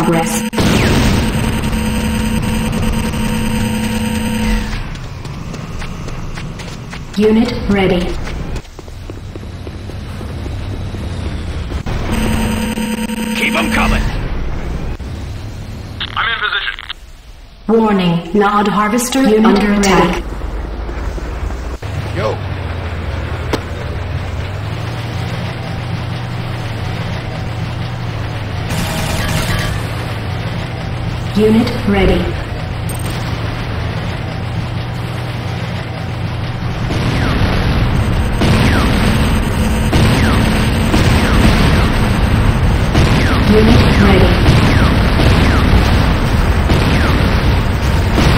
progress. Unit ready. Keep them coming! I'm in position. Warning, Nod Harvester Unit under attack. Ready. Unit ready. Unit ready.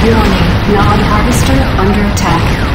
Warning, Nod Harvester under attack.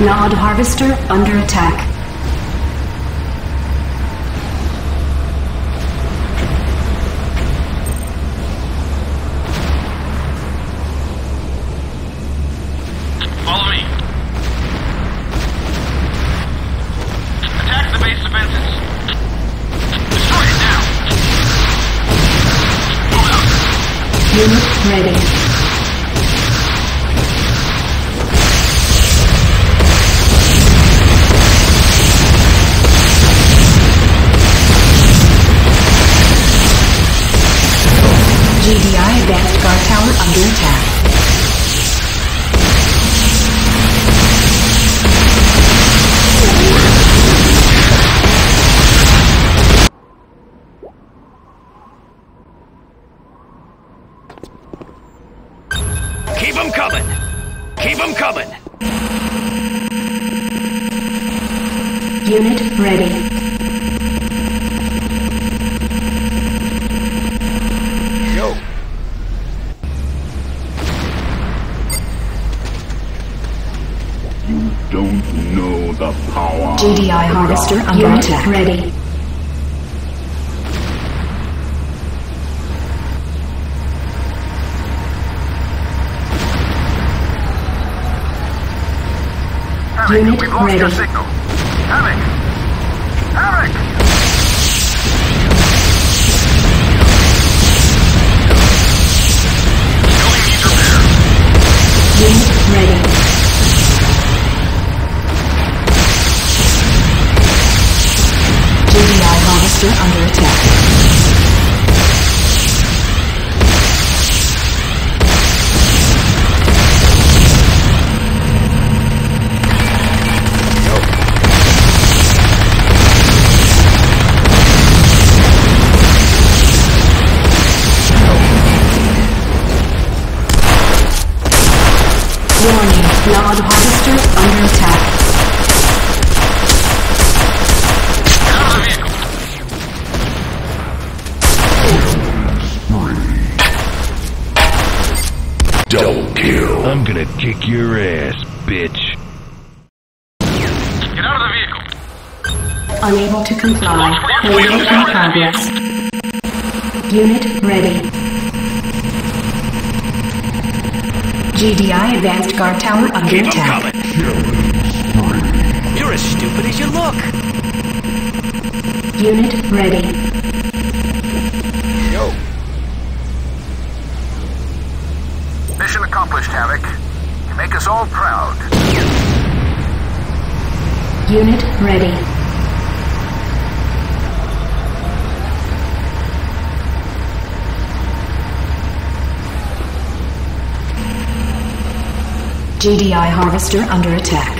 Nod Harvester under attack. GDI harvester under attack. Ready. Unit ready. Guard tower under Keep attack. You're as stupid as you look. Unit ready. Yo. Mission accomplished, Havoc. You make us all proud. Unit ready. GDI harvester under attack.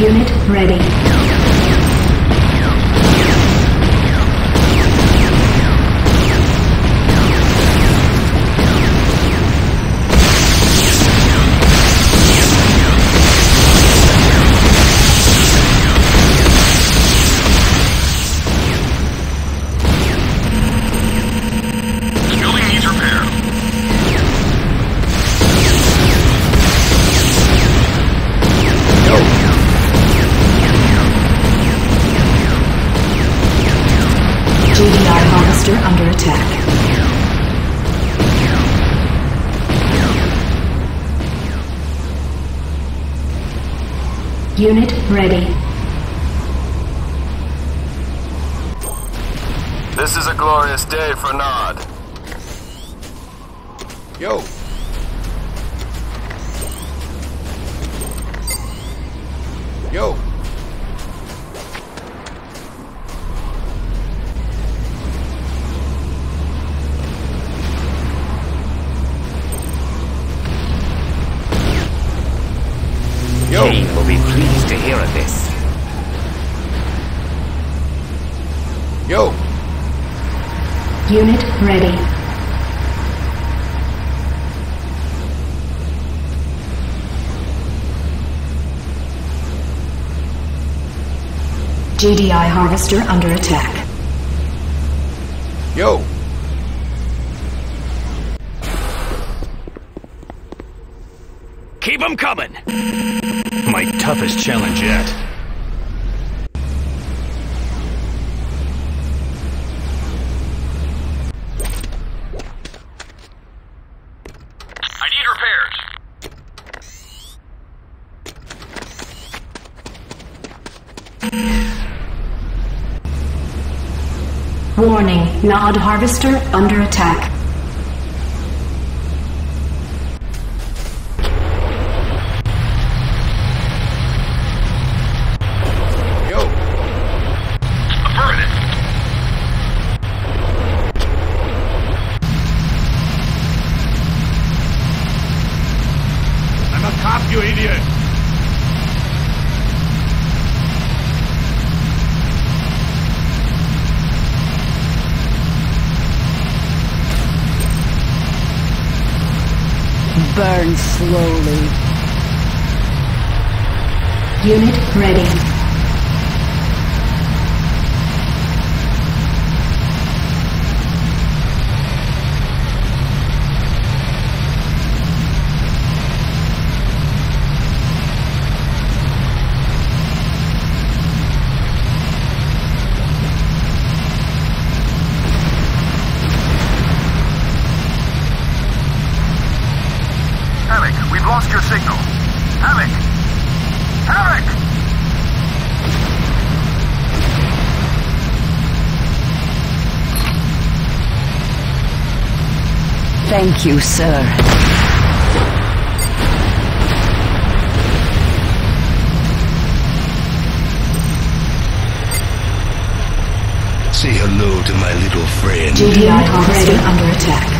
Unit ready. Unit ready. This is a glorious day for Nod. Yo. Yo. Kane will be pleased to hear of this. Yo. Unit ready. GDI harvester under attack. Yo. Keep 'em coming! My toughest challenge yet. I need repairs. Warning, Nod harvester under attack. Yo. Affirmative. I'm a cop, you idiot! Burn slowly. Unit ready. Havoc, we've lost your signal. Havoc! Havoc! Thank you, sir. Say hello to my little friend. GDI harvester under attack.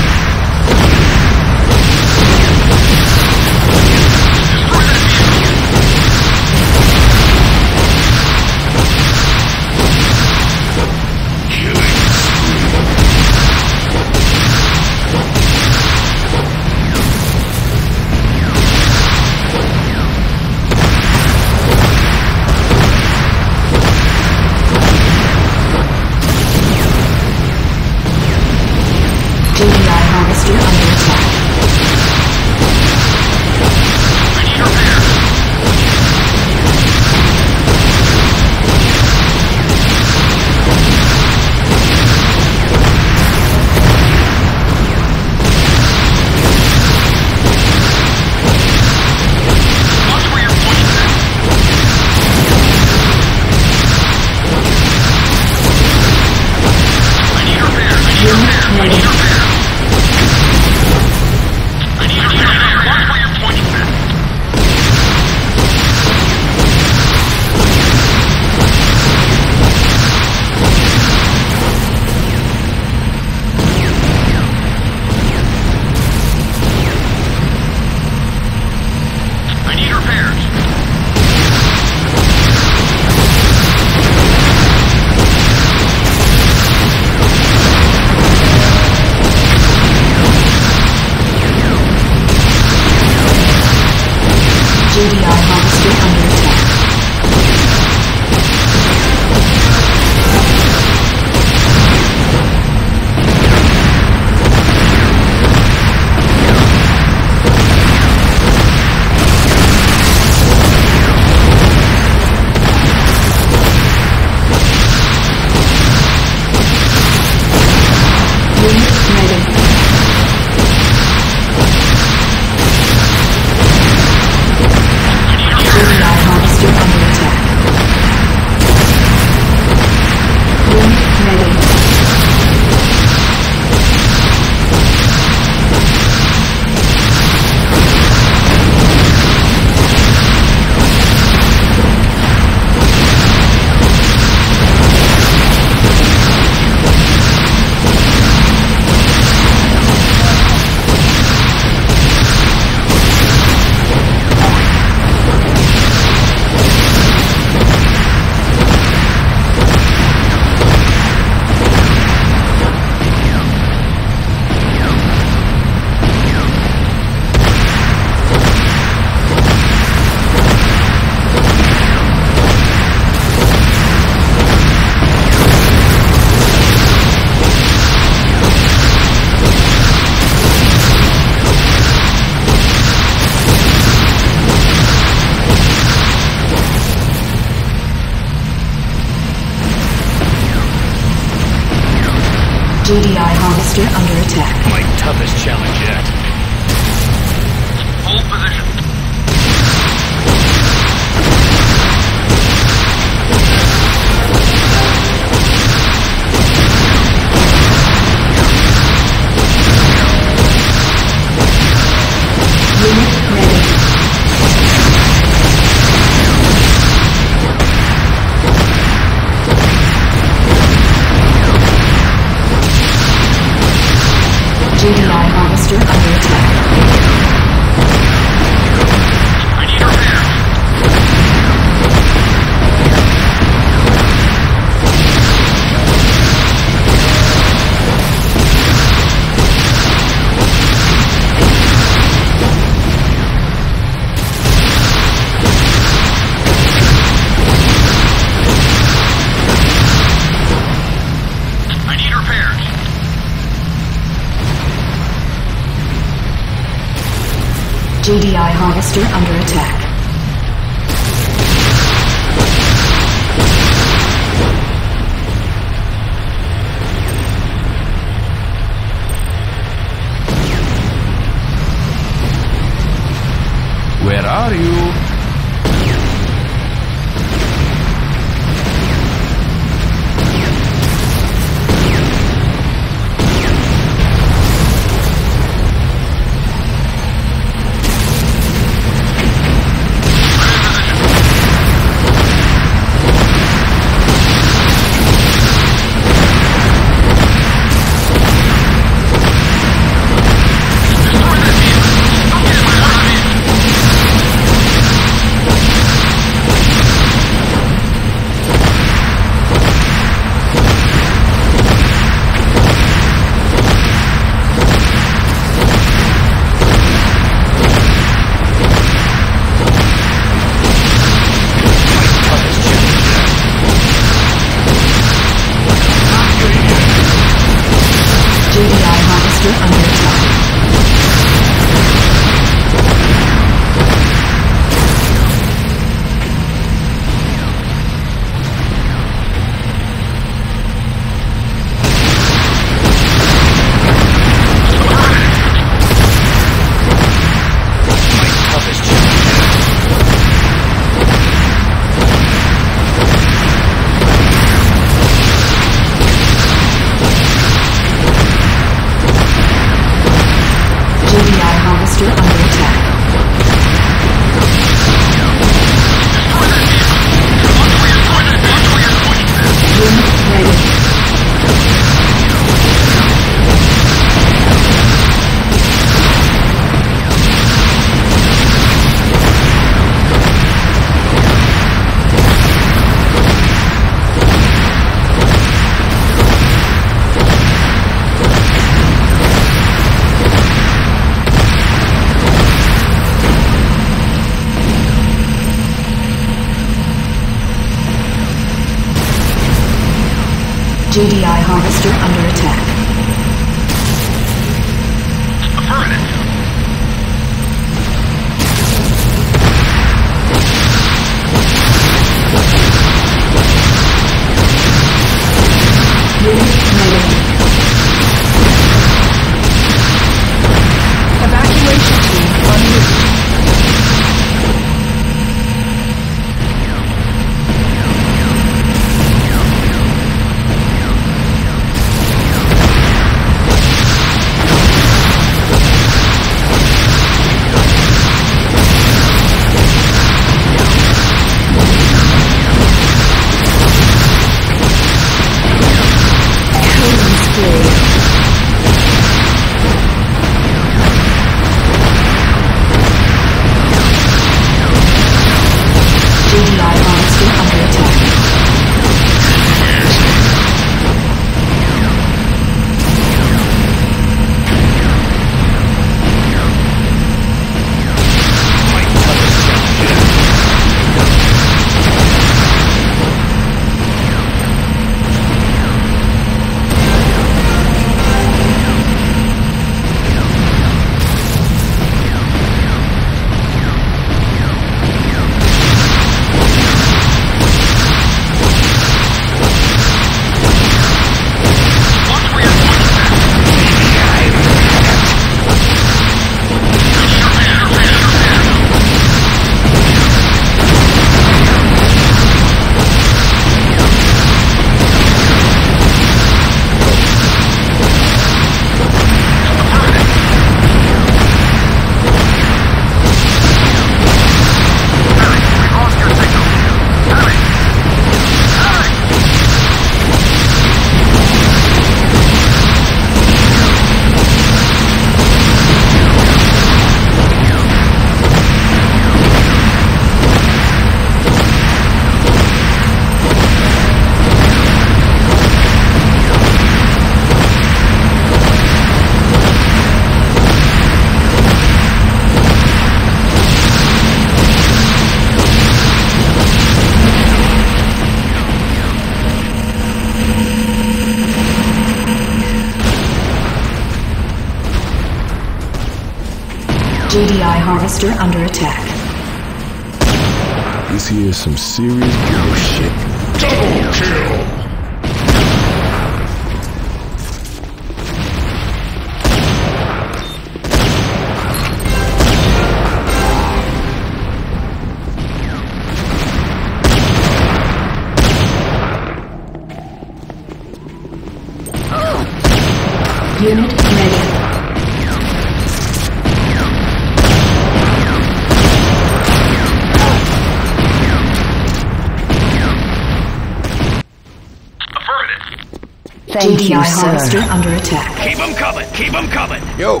Thank ADI you, harvester sir. under attack. Keep them coming. Keep them coming. Yo.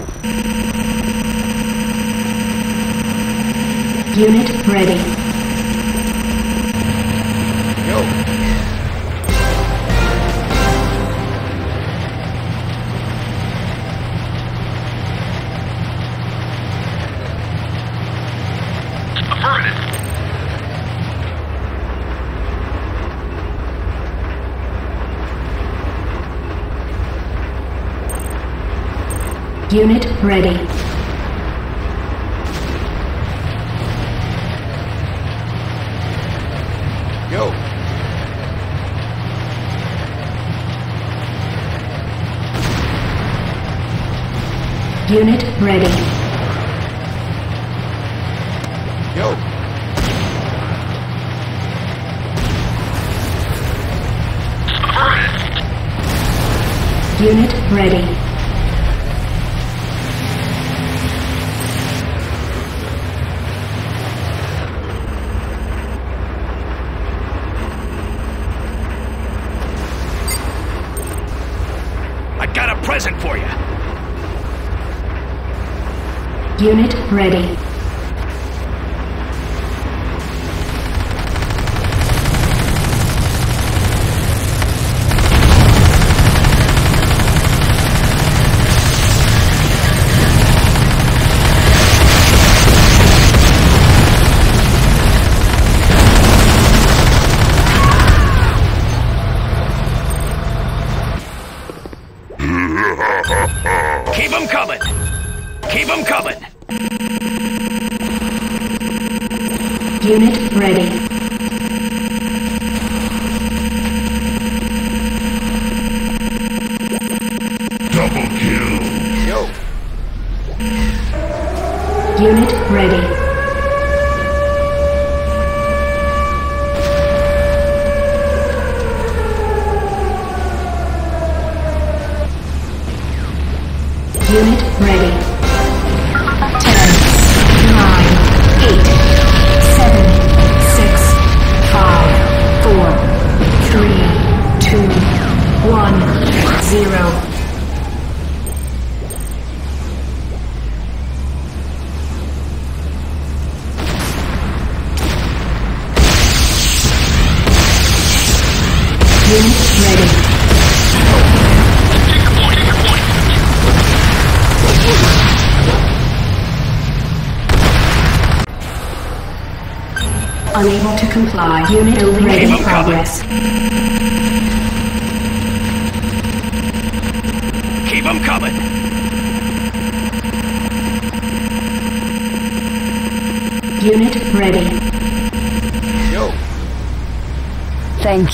Unit ready. Yo. Unit ready. present for you. Unit ready.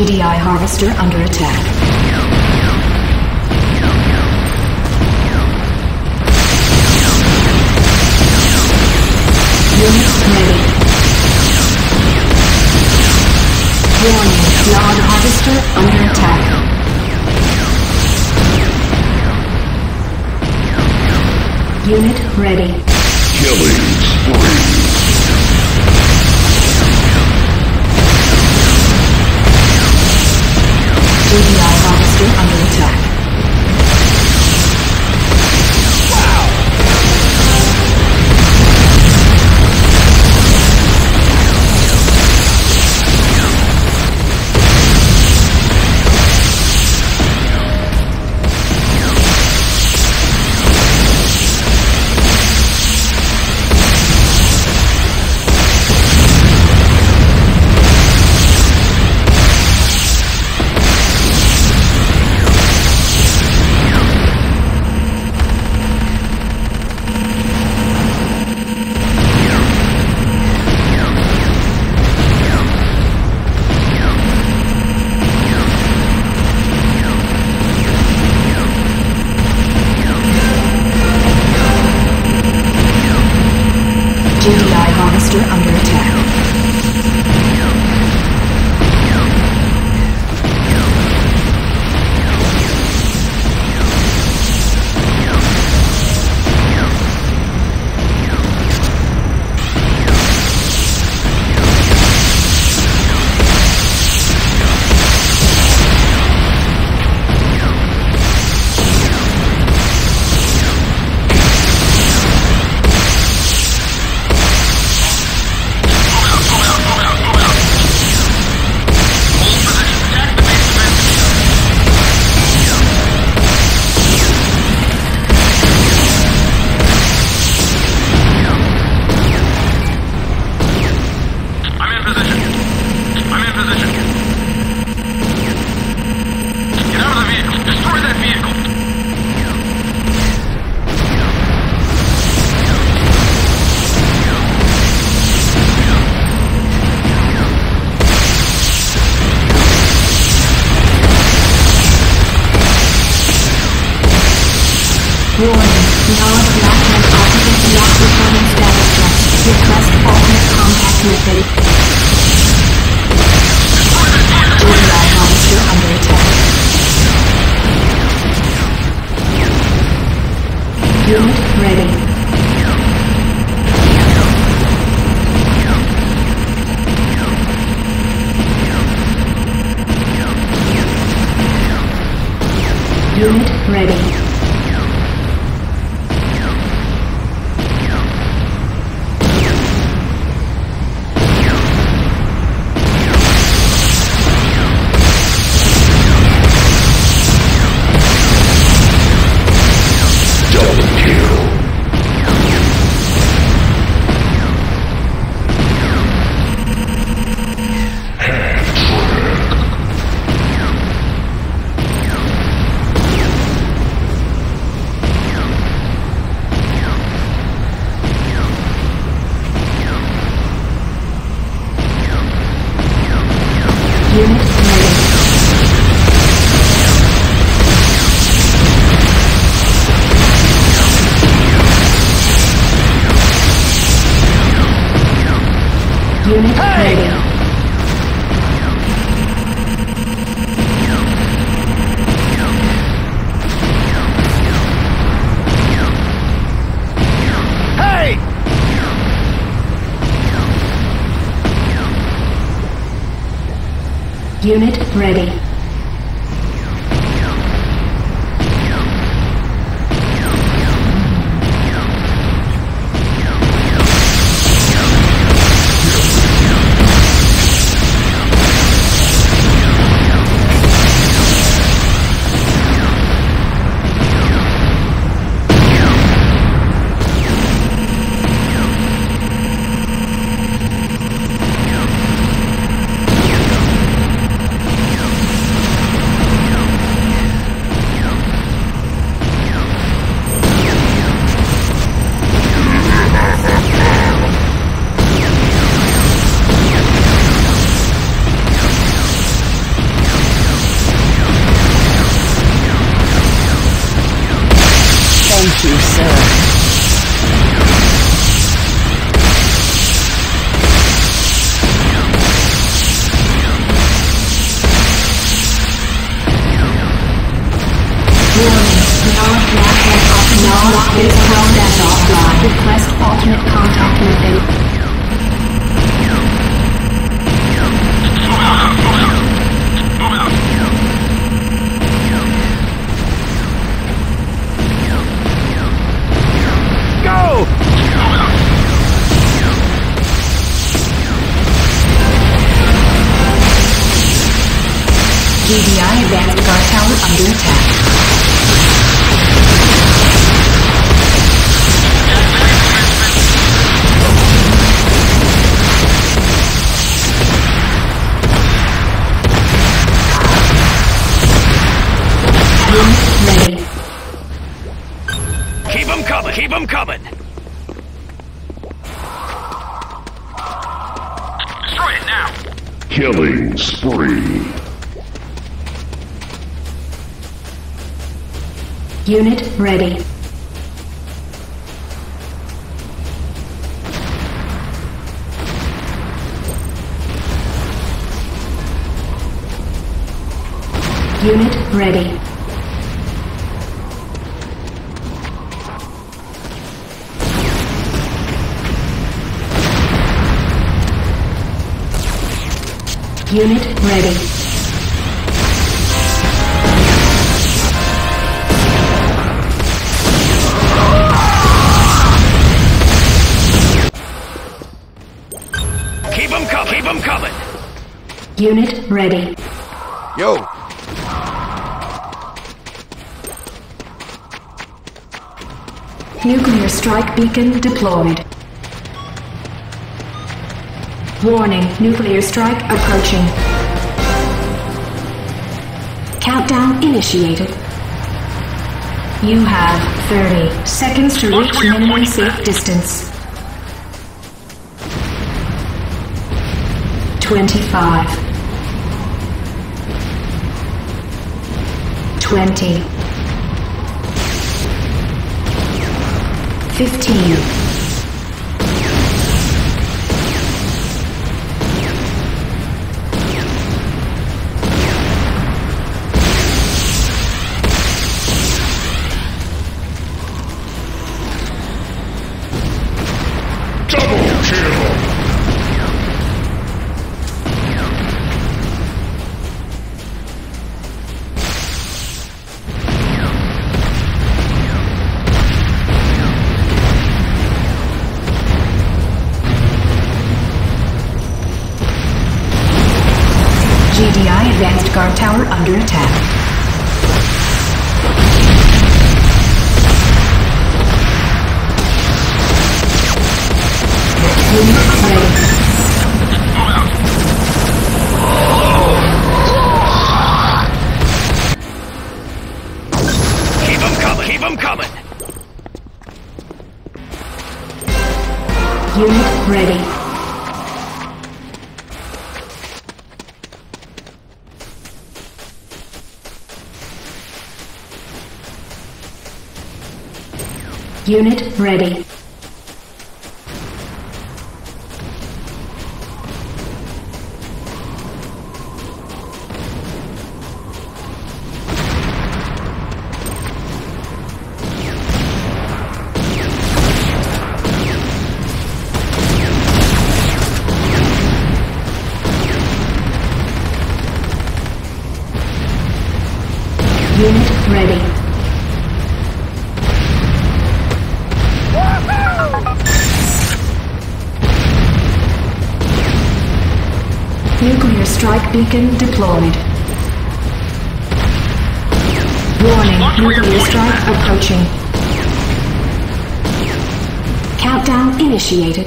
GDI harvester under attack. Units ready. Warning, Log Harvester under attack. Unit ready. Thank you, sir. Nod is held as offline. Request alternate contact beacon deployed. Warning, nuclear strike approaching. Countdown initiated. You have 30 seconds to reach minimum safe distance. 25 20 15 tower under attack. Unit beacon deployed. Warning, nuclear strike approaching. Countdown initiated.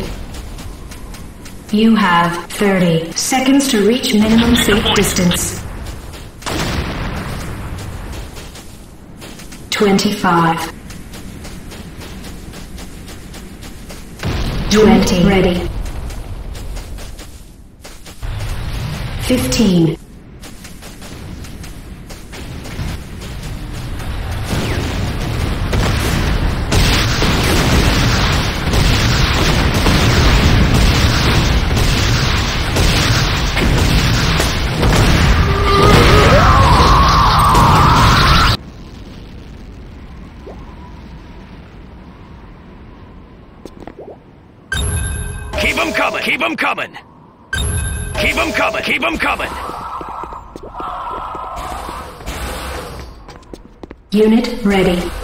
You have 30 seconds to reach minimum safe distance. 25. 20. Ready. 15. Unit ready.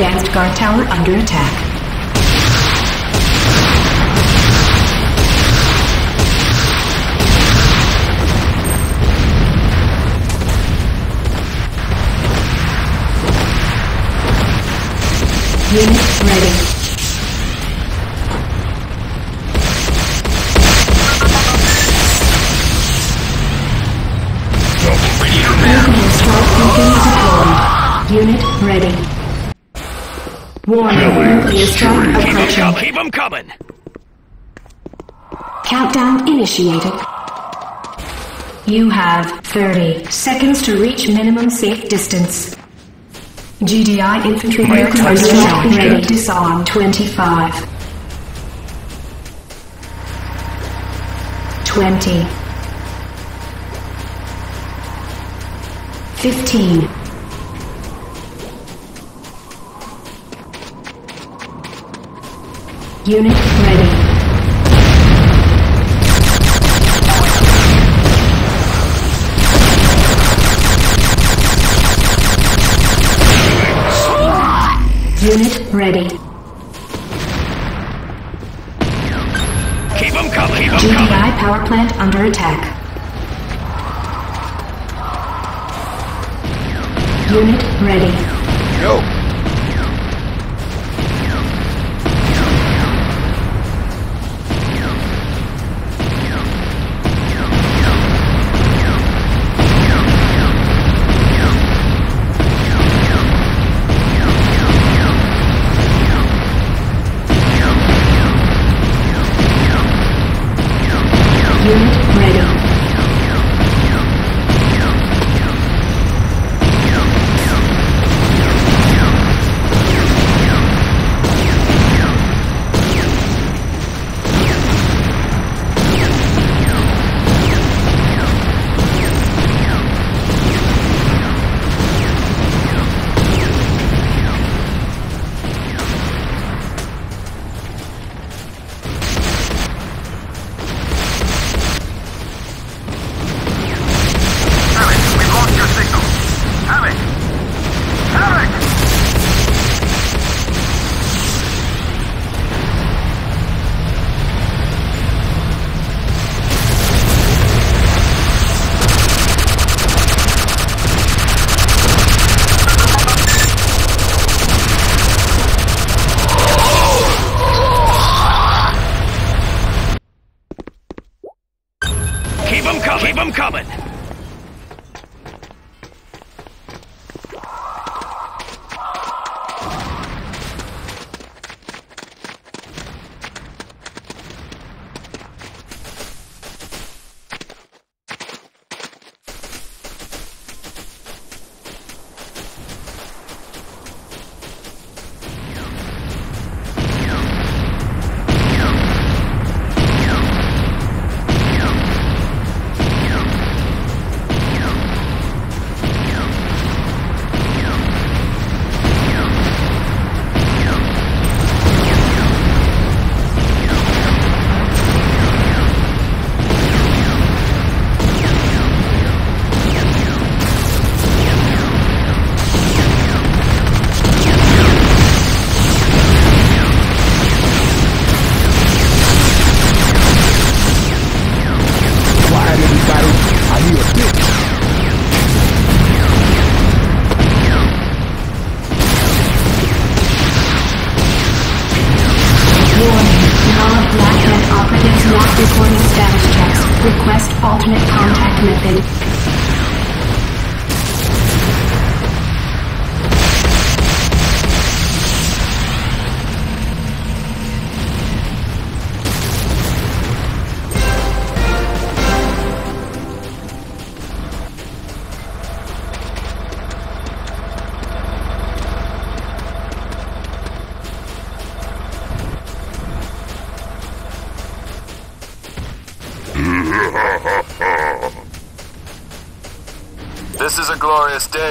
Advanced guard tower under attack. Unit initiated. You have 30 seconds to reach minimum safe distance. GDI infantry My vehicle time is not ready. Disarm 25. 20. 15. Unit ready. Ready. Keep 'em coming. GDI power plant under attack. Unit ready. Yo.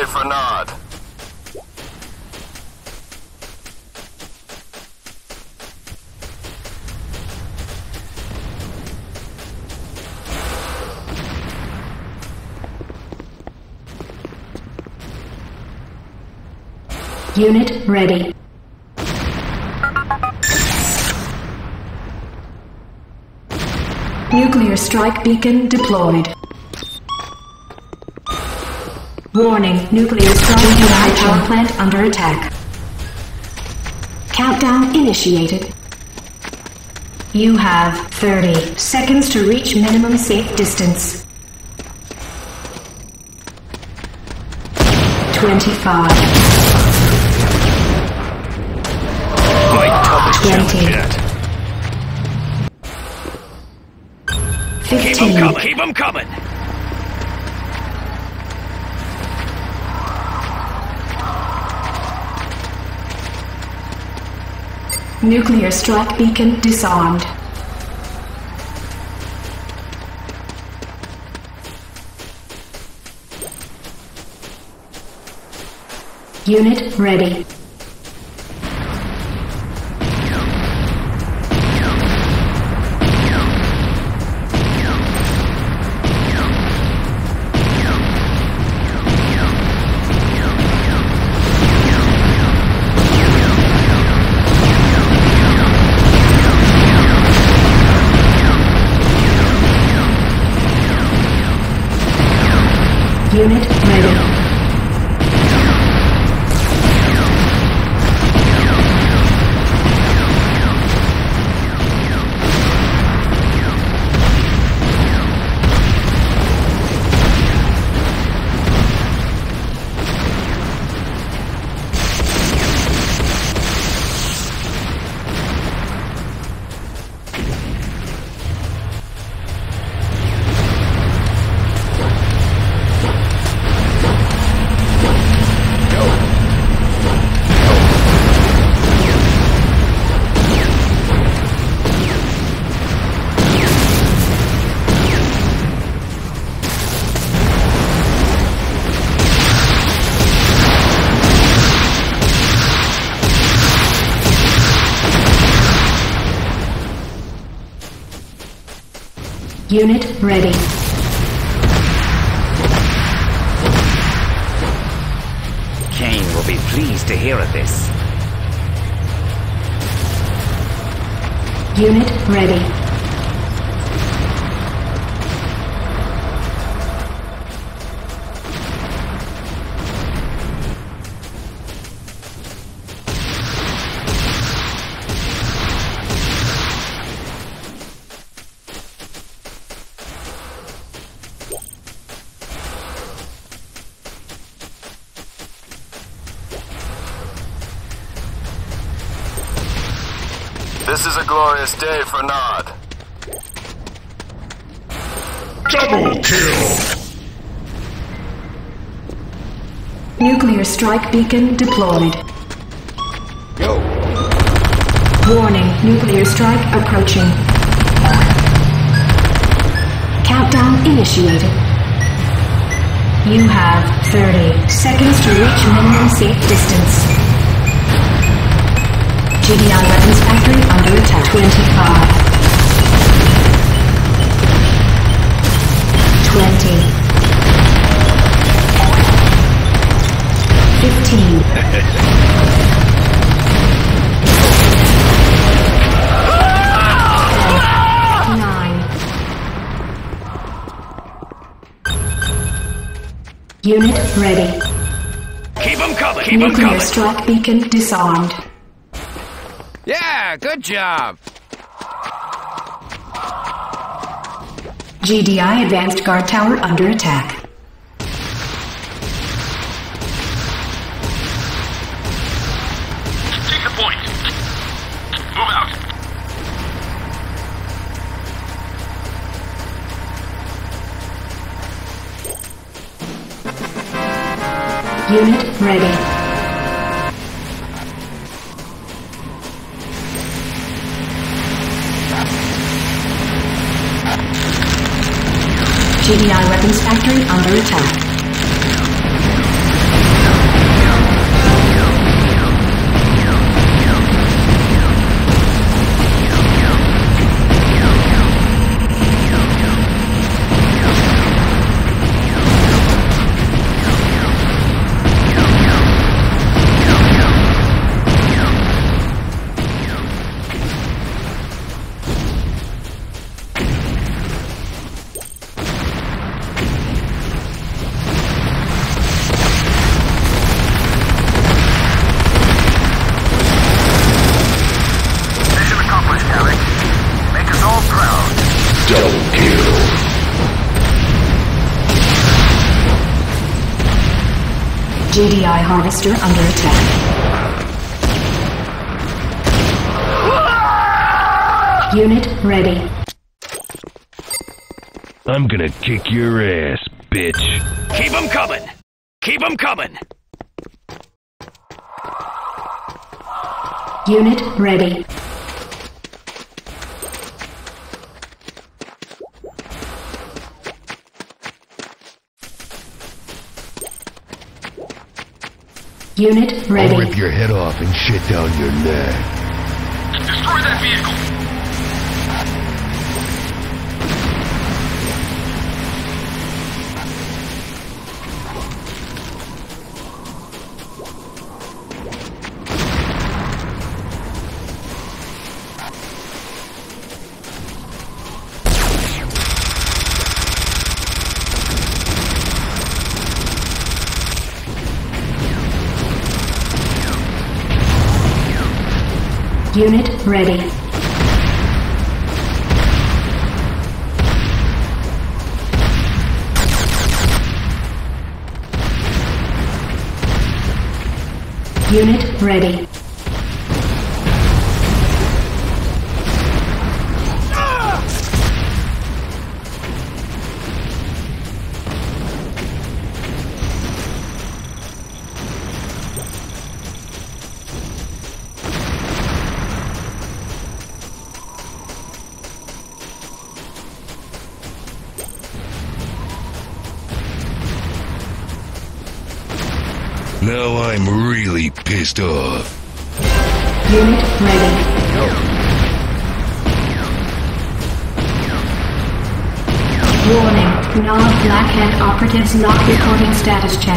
Day for Nod. Unit ready. Nuclear strike beacon deployed. Warning, nuclear beacon power plant under attack. Countdown initiated. You have 30 seconds to reach minimum safe distance. 25, My tub is Twenty. challenged yet. Keep 'em 15, coming. Keep 'em coming. Nuclear strike beacon disarmed. Unit ready. Unit ready. Kane will be pleased to hear of this. Unit ready. Day for Nod. Double kill. Nuclear strike beacon deployed. Yo. Warning, nuclear strike approaching. Countdown initiated. You have 30 seconds to reach minimum safe distance. GDI weapons factory under attack. 25. 20. 15. Nine. Unit ready. Keep 'em coming. Keep Nuclear coming. strike beacon disarmed. Yeah, good job. GDI advanced guard tower under attack. Take the point. Move out. Unit ready. GDI weapons factory under attack. Harvester under attack. Unit ready. I'm gonna kick your ass, bitch. Keep 'em coming. Keep 'em coming. Unit ready. Unit I'll rip your head off and shit down your neck. Destroy that vehicle. Ready. Unit ready. Warning. Nod Black Hand operatives not recording status checks.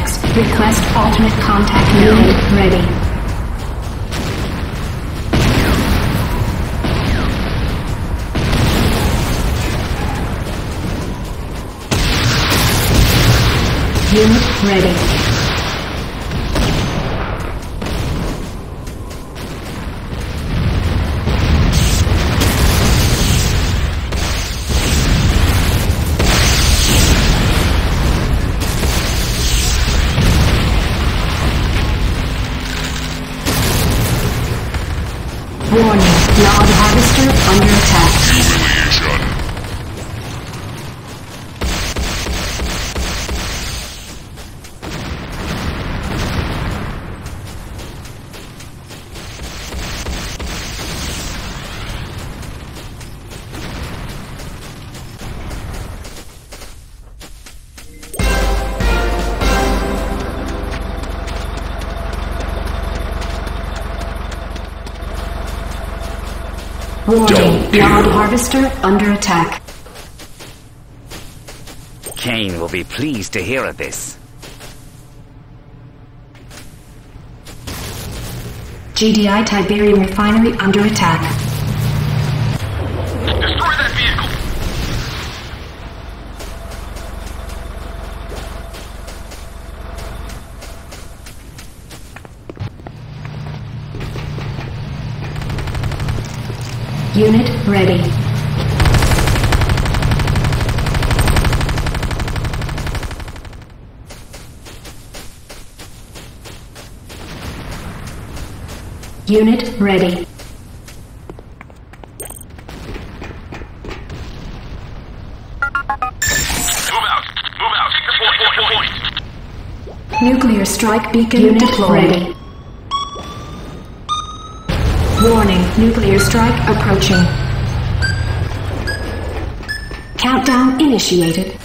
Kill. Nod harvester under attack. Kane will be pleased to hear of this. GDI Tiberium refinery under attack. Destroy that vehicle! Unit ready. Unit ready. Move out! Move out! Take the point! Point! Point! Nuclear strike beacon Unit ready. Warning, nuclear strike approaching. Countdown initiated.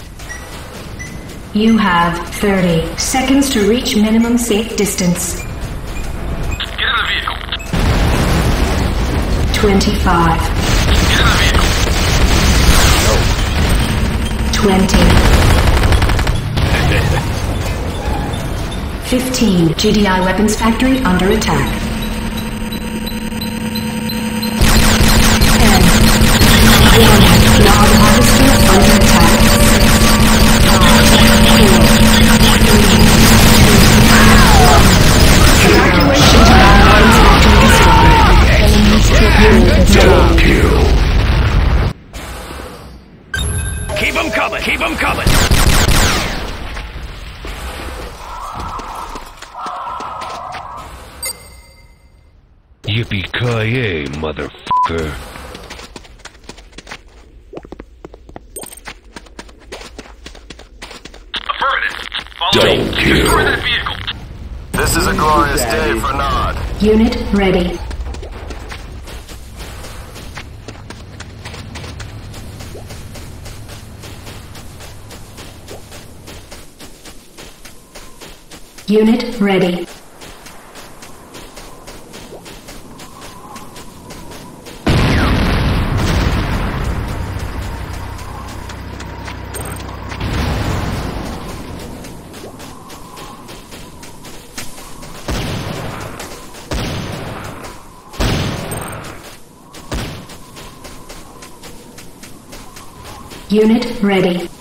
You have 30 seconds to reach minimum safe distance. 25, Get in the vehicle! 20. 15. GDI weapons factory under attack. Motherfucker. Affirmative! Follow Double me! kill. Destroy that vehicle! This is a glorious day for Nod. Unit ready. Unit ready. Unit ready.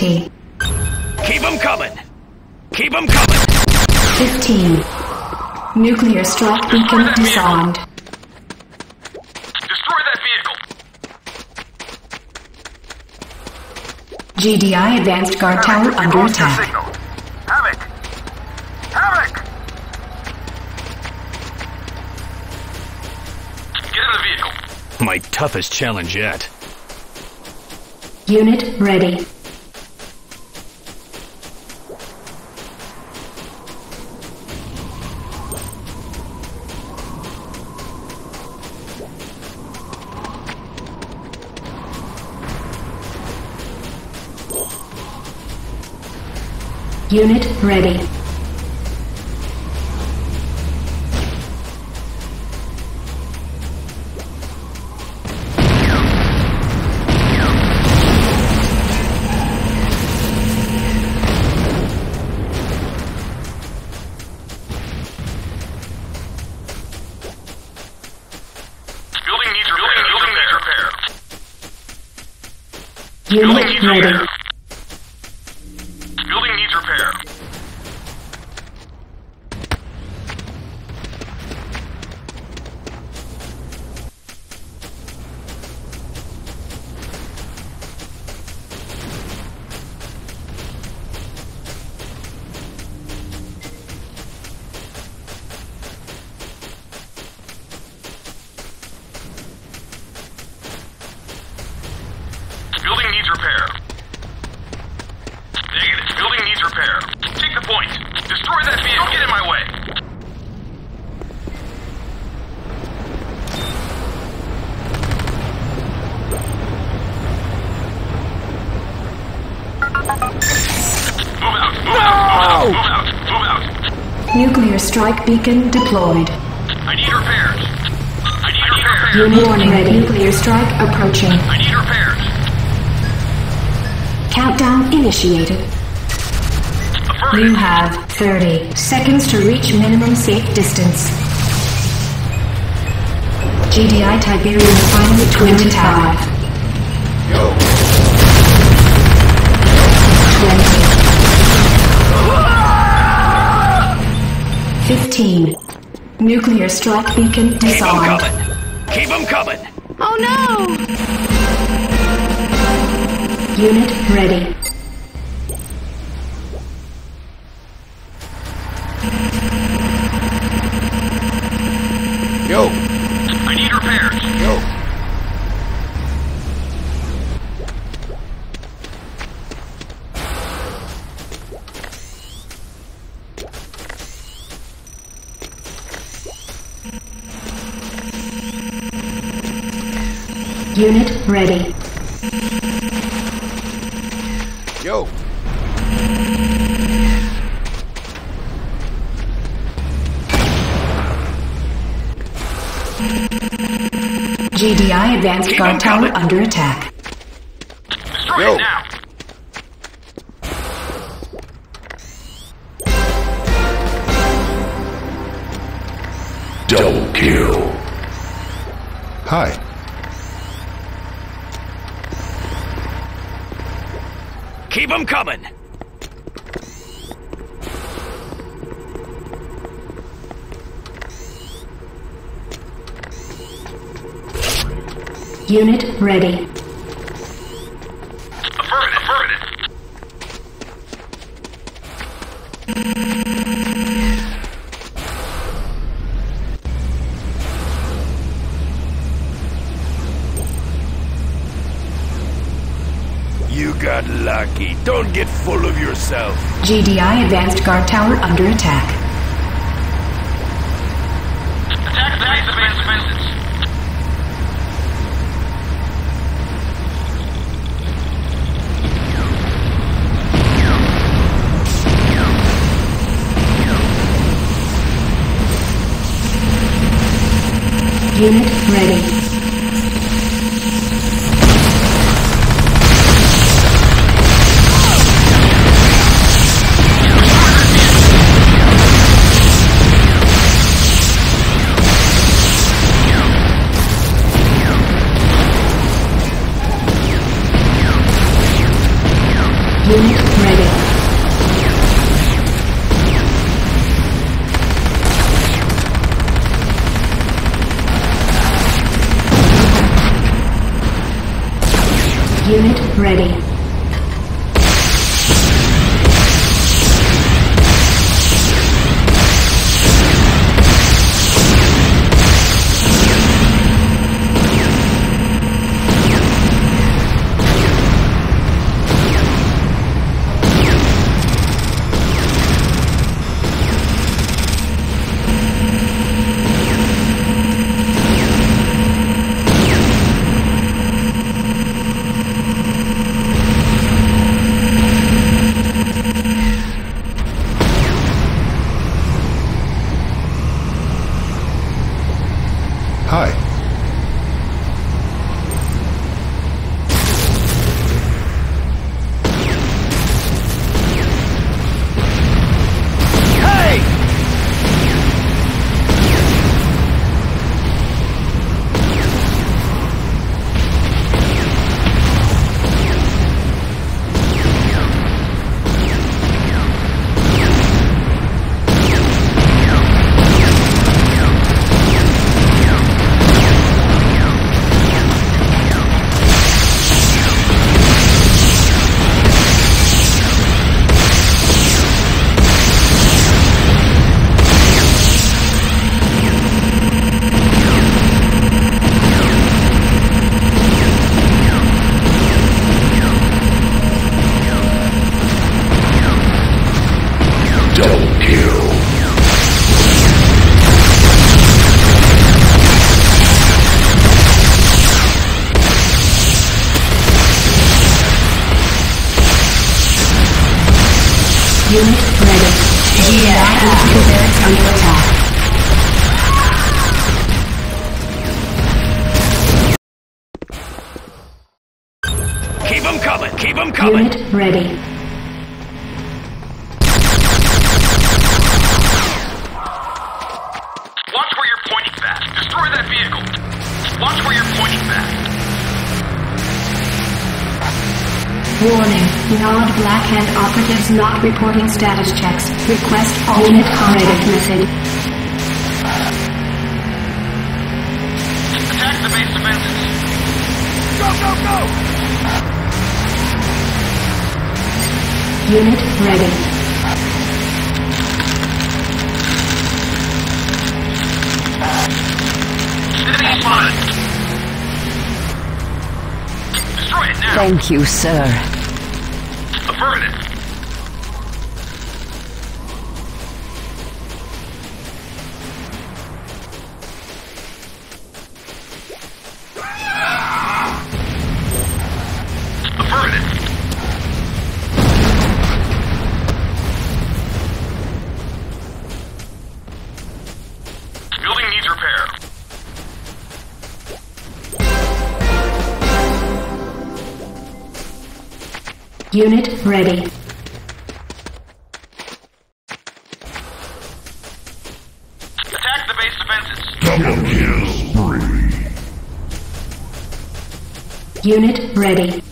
20, them coming. Keep them coming. 15. Nuclear strike beacon disarmed. Destroy that vehicle. GDI advanced guard tower under Lost your attack. signal. Havoc. Havoc. Get in the vehicle. My toughest challenge yet. Unit ready. Unit ready. Building needs repair. Building needs repair. Unit ready. Beacon deployed. I need repairs. I need repairs. Unit warning ready. Nuclear strike approaching. I need repairs. Countdown initiated. You have 30 seconds to reach minimum safe distance. GDI Tiberium Refinery 25. Yo. 15. Nuclear strike beacon Keep 'em disarmed. coming. them coming. Oh no! Unit ready. Advanced guard tower under attack. Ready. Affirmative. Affirmative. You got lucky. Don't get full of yourself. GDI advanced guard tower under attack. Attack the base defense defenses. Unit You, sir. Affirmative. Affirmative. Building needs repair. Unit ready. Attack the base defenses. Double kill spree. Unit ready.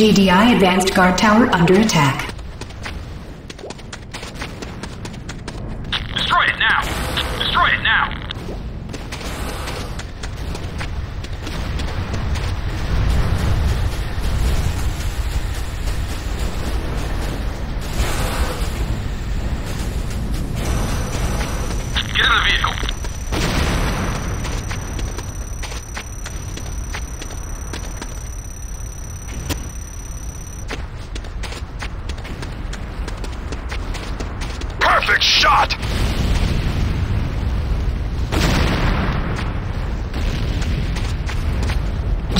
GDI Advanced Guard Tower under attack.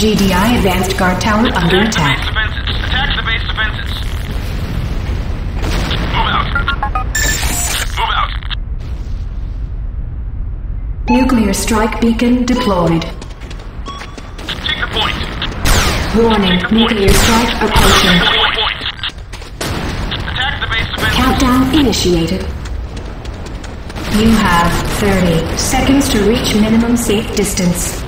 GDI Advanced Guard Tower defense, under defense, attack. Defenses. Attack the base defenses. Move out. Move out. Nuclear strike beacon deployed. Take the point. Warning, the nuclear point. strike approaching. Take your point. Attack the base defenses. Countdown initiated. You have 30 seconds to reach minimum safe distance.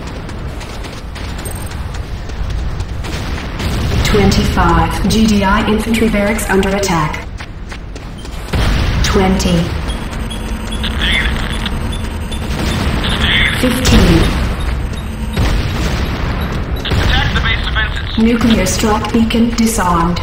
25 GDI infantry barracks under attack. 20 15 Attack the base defenses. Nuclear strike beacon disarmed.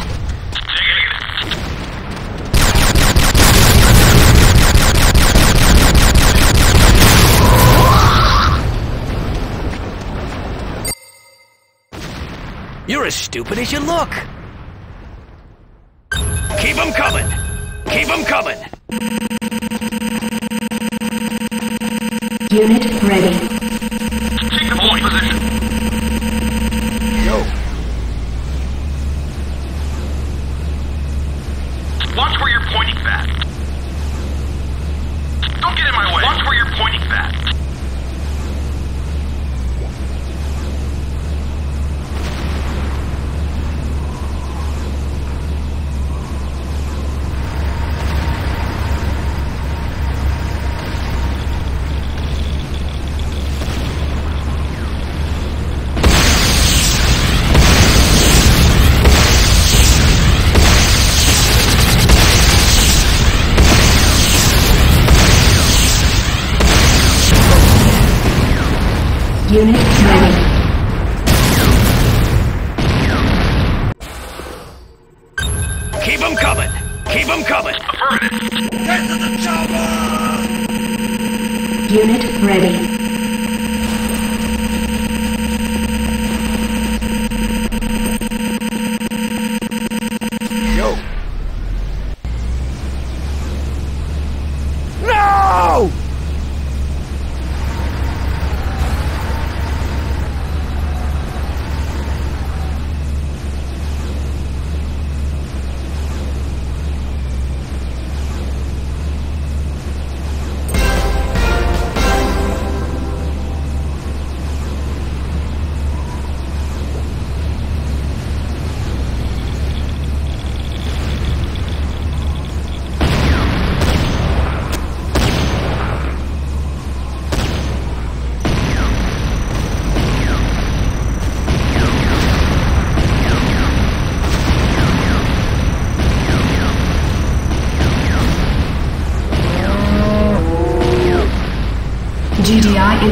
You're as stupid as you look. Keep 'em coming. Keep 'em coming. Unit ready. Take the point position. Yo. Watch where you're pointing that. Don't get in my way. Watch where you're pointing that.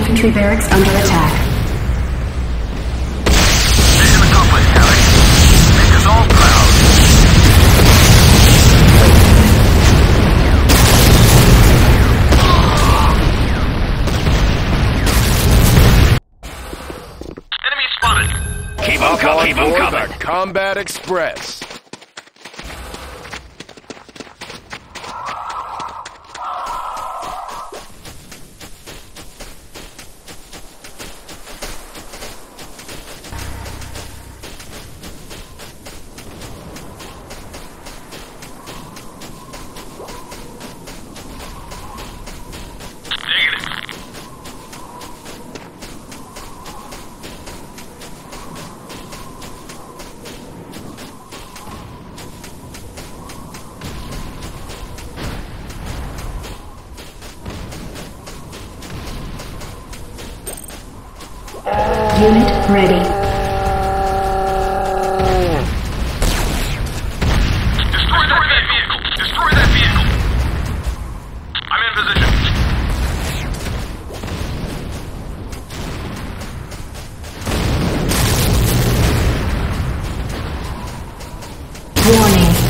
Infantry barracks under attack. Mission accomplished, Alex. Make us all proud. Enemy spotted. Keep 'em Up coming. Keep on Keep 'em coming. the Combat Express.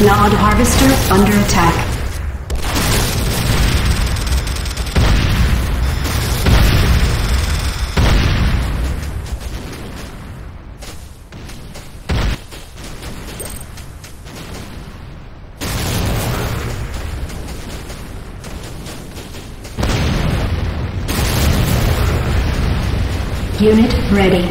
Nod Harvester under attack. Unit ready.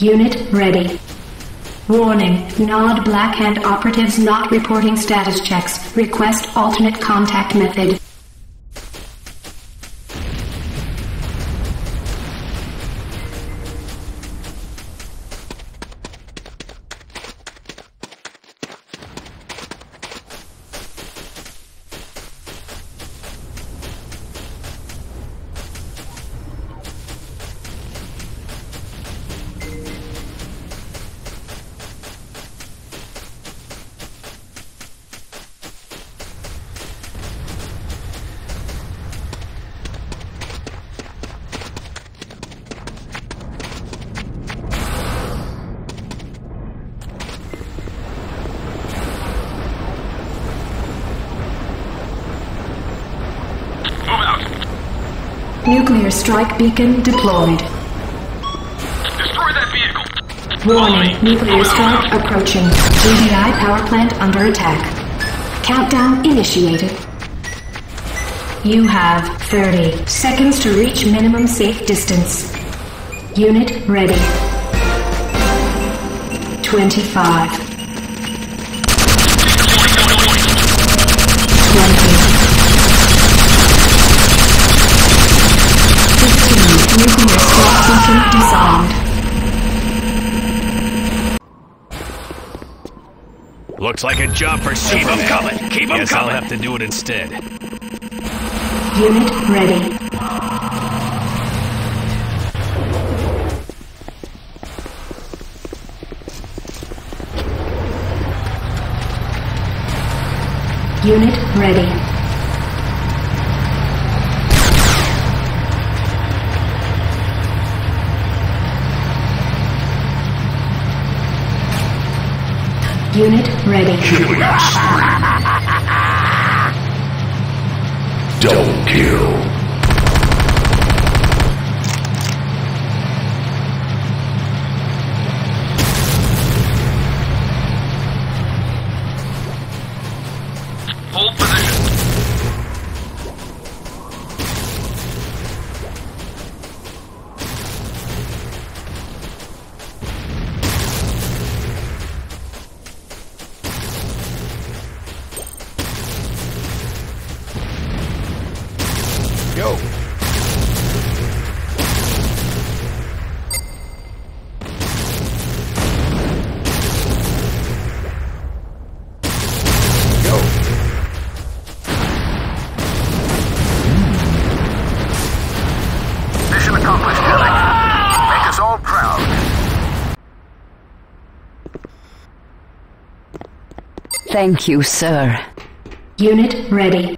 Unit ready. Warning, Nod Black Hand operatives not reporting status checks. Request alternate contact method. Strike beacon deployed. Destroy that vehicle. Warning, nuclear strike approaching. GDI power plant under attack. Countdown initiated. You have 30 seconds to reach minimum safe distance. Unit ready. 25. Looks like a job for Keep 'em coming. Keep 'em Guess coming. I'll have to do it instead. Unit ready. Unit ready. Unit ready. Killing Thank you, sir. Unit ready.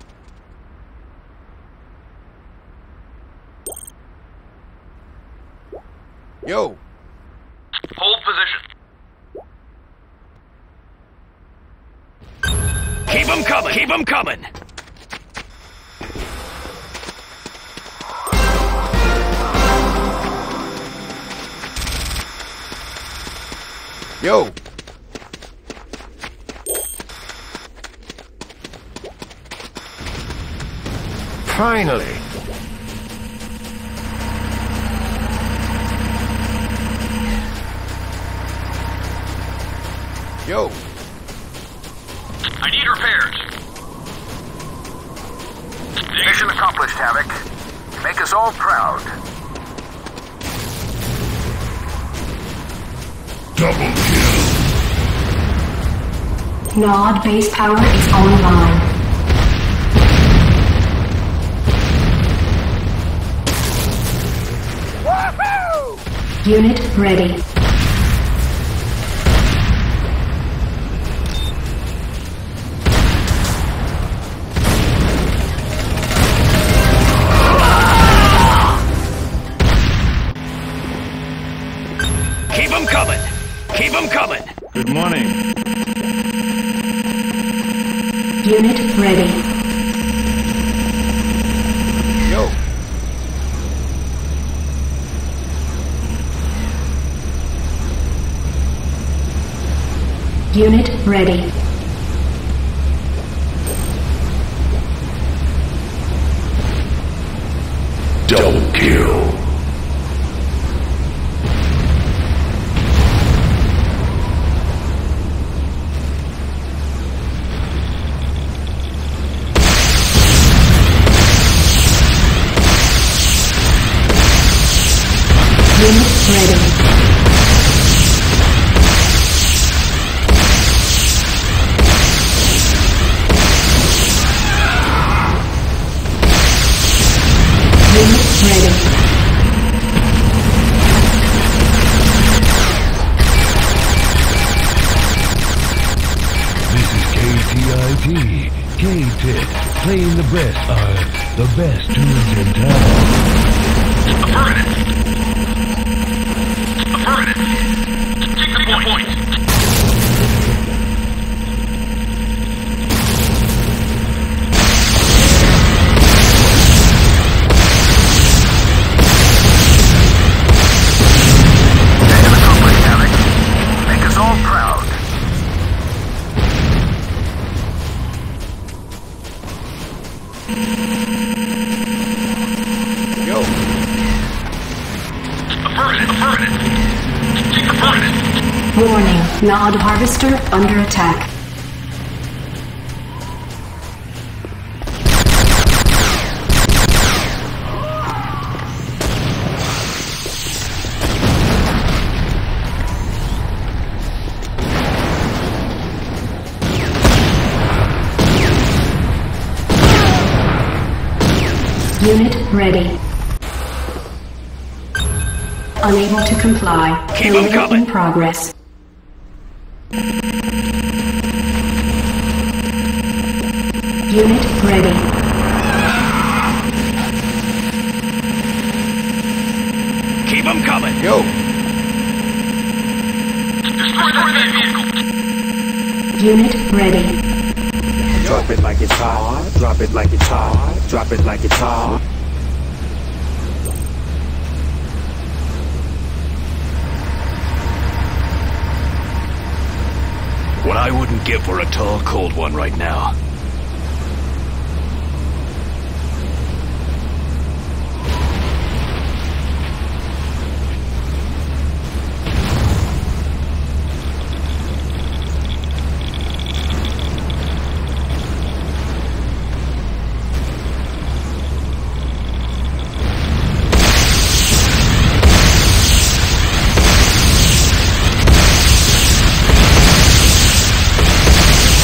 Nod base power is online. Unit ready. Best, uh, the best tunes in town. Harvester under attack. Unit ready. Unable to comply. Keep Building in progress. Unit ready. Keep them coming. yo, Destroy that vehicle. Unit ready. Drop it like it's hot. Drop it like it's hot. Drop it like it's hot. What I wouldn't give for a tall, cold one right now.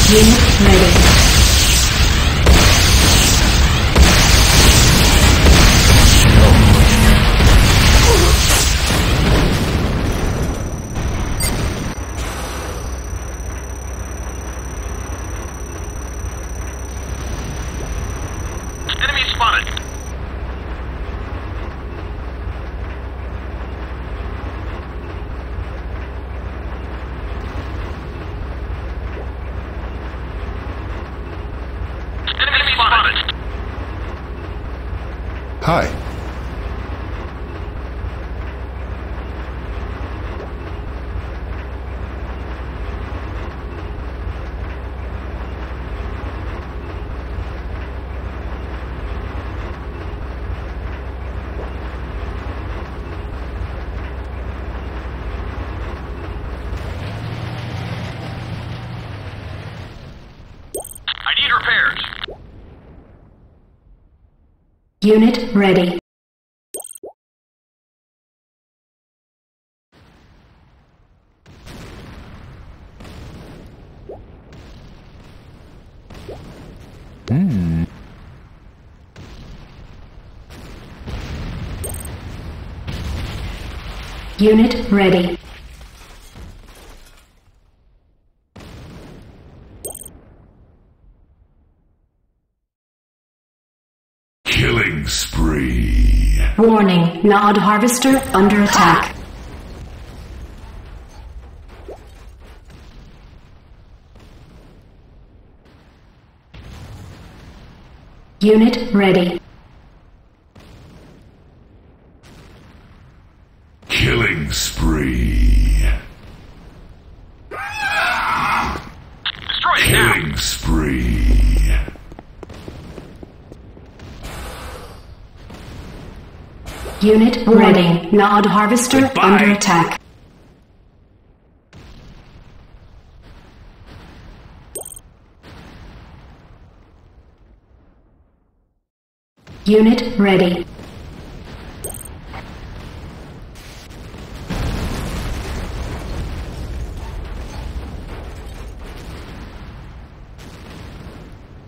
Unit ready. Enemy spotted. Enemy spotted. Hi. I need repairs. Unit ready. Hmm. Unit ready. Killing spree. Warning. Nod harvester under attack. Unit ready. Killing spree. Destroy it now. Killing spree. Unit ready. Nod harvester Goodbye. under attack. Unit ready.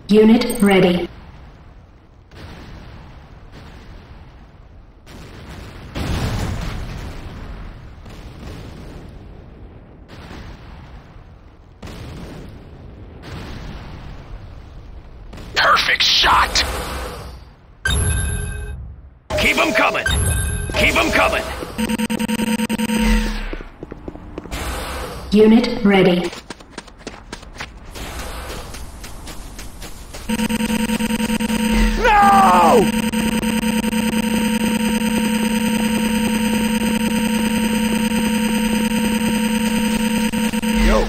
Unit ready. Unit ready. No! Yo,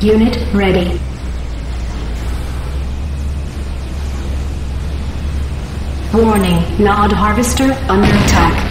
Unit ready. Warning, Nod harvester under attack.